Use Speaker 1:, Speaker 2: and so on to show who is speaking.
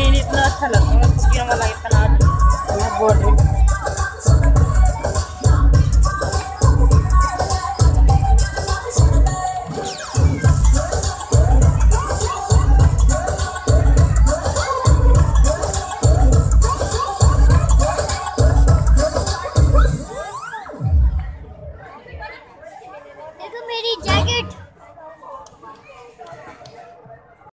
Speaker 1: mainit na talaga. Pag yung malayit na